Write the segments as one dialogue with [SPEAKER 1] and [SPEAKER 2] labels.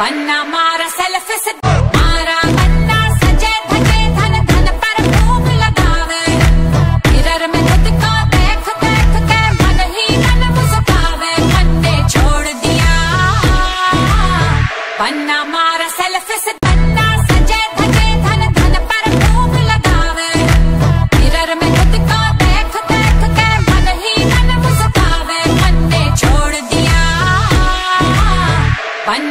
[SPEAKER 1] पन्ना मारा सेल्फी से मारा पन्ना सजे धजे धन धन पर भूख लगावे। मिरर में खुद को देख देख के मन ही मन मुस्कावे। मन ने छोड़ दिया। पन्ना मारा सेल्फ से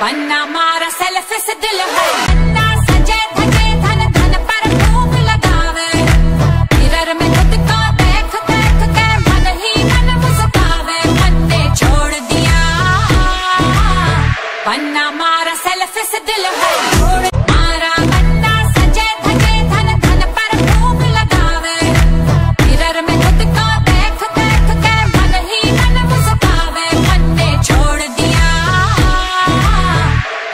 [SPEAKER 1] पन्ना मारा सेल्फ दिल है। धन धन पर खुद को देख देख के मन ही मन मुस्कावे। छोड़ दिया। पन्ना मारा